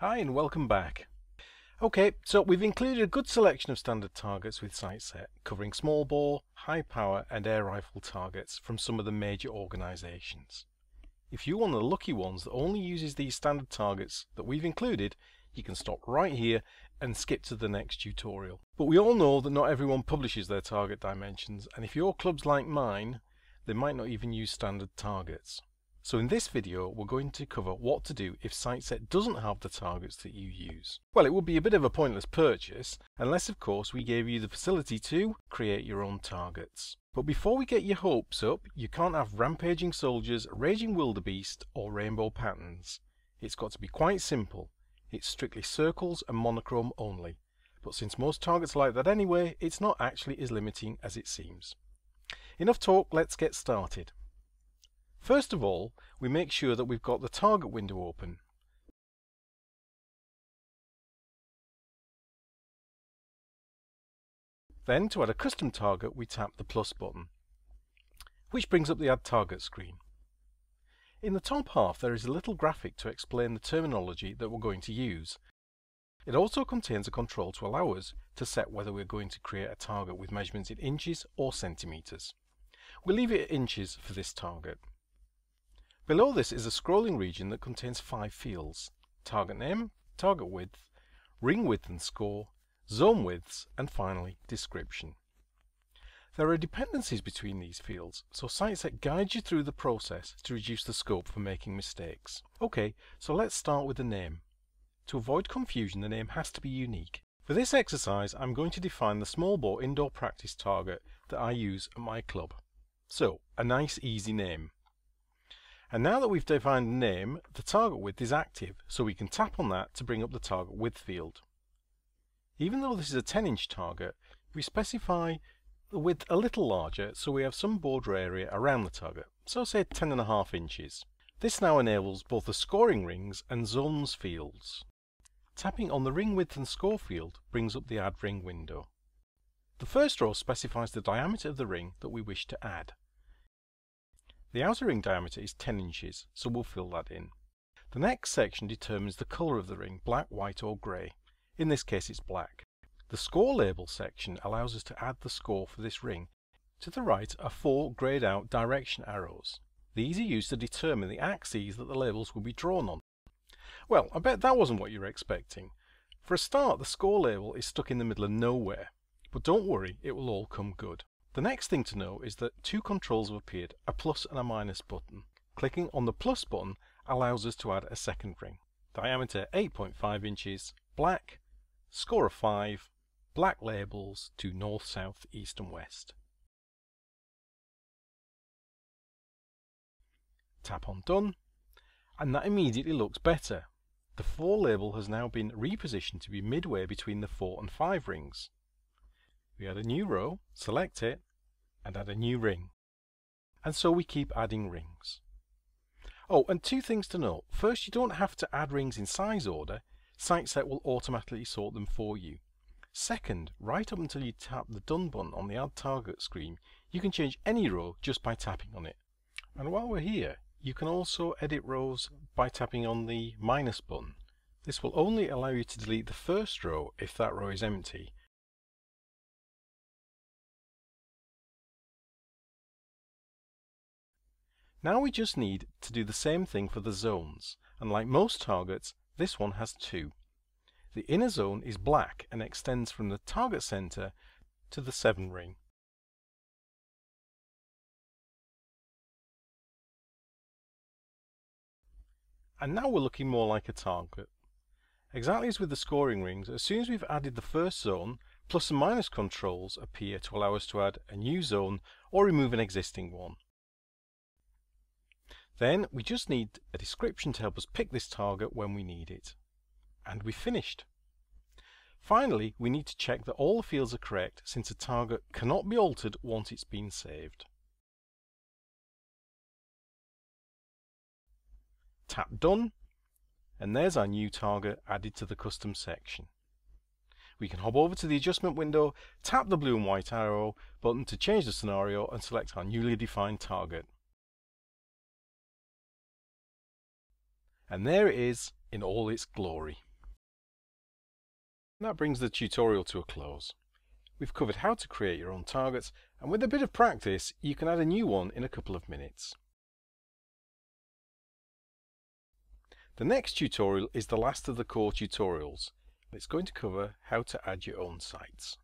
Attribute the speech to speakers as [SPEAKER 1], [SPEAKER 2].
[SPEAKER 1] Hi and welcome back. Okay, so we've included a good selection of standard targets with SightSet, covering small bore, high power and air rifle targets from some of the major organisations. If you're one of the lucky ones that only uses these standard targets that we've included, you can stop right here and skip to the next tutorial. But we all know that not everyone publishes their target dimensions, and if your club's like mine, they might not even use standard targets. So in this video we're going to cover what to do if SightSet doesn't have the targets that you use. Well it would be a bit of a pointless purchase unless of course we gave you the facility to create your own targets. But before we get your hopes up, you can't have rampaging soldiers, raging wildebeest or rainbow patterns. It's got to be quite simple. It's strictly circles and monochrome only. But since most targets like that anyway, it's not actually as limiting as it seems. Enough talk, let's get started. First of all, we make sure that we've got the target window open. Then to add a custom target we tap the plus button, which brings up the add target screen. In the top half there is a little graphic to explain the terminology that we're going to use. It also contains a control to allow us to set whether we're going to create a target with measurements in inches or centimetres. We'll leave it at inches for this target. Below this is a scrolling region that contains five fields. Target name, target width, ring width and score, zone widths, and finally description. There are dependencies between these fields, so SightSet guides you through the process to reduce the scope for making mistakes. Okay, so let's start with the name. To avoid confusion, the name has to be unique. For this exercise, I'm going to define the small bore indoor practice target that I use at my club. So, a nice easy name. And now that we've defined the name, the target width is active, so we can tap on that to bring up the target width field. Even though this is a 10 inch target, we specify the width a little larger so we have some border area around the target, so say 10.5 inches. This now enables both the scoring rings and zones fields. Tapping on the ring width and score field brings up the add ring window. The first row specifies the diameter of the ring that we wish to add. The outer ring diameter is 10 inches, so we'll fill that in. The next section determines the colour of the ring, black, white or grey. In this case it's black. The score label section allows us to add the score for this ring. To the right are four greyed out direction arrows. These are used to determine the axes that the labels will be drawn on. Well, I bet that wasn't what you were expecting. For a start, the score label is stuck in the middle of nowhere. But don't worry, it will all come good. The next thing to know is that two controls have appeared, a plus and a minus button. Clicking on the plus button allows us to add a second ring. Diameter 8.5 inches, black, score of 5, black labels to north, south, east and west. Tap on done and that immediately looks better. The 4 label has now been repositioned to be midway between the 4 and 5 rings. We add a new row, select it and add a new ring. And so we keep adding rings. Oh, and two things to note. First, you don't have to add rings in size order. SightSet will automatically sort them for you. Second, right up until you tap the Done button on the Add Target screen, you can change any row just by tapping on it. And while we're here, you can also edit rows by tapping on the minus button. This will only allow you to delete the first row if that row is empty, Now we just need to do the same thing for the zones, and like most targets, this one has two. The inner zone is black and extends from the target center to the 7 ring. And now we're looking more like a target. Exactly as with the scoring rings, as soon as we've added the first zone, plus and minus controls appear to allow us to add a new zone or remove an existing one. Then we just need a description to help us pick this target when we need it. And we've finished. Finally, we need to check that all the fields are correct since a target cannot be altered once it's been saved. Tap Done, and there's our new target added to the custom section. We can hop over to the adjustment window, tap the blue and white arrow button to change the scenario and select our newly defined target. And there it is in all its glory. that brings the tutorial to a close. We've covered how to create your own targets and with a bit of practice you can add a new one in a couple of minutes. The next tutorial is the last of the core tutorials. It's going to cover how to add your own sights.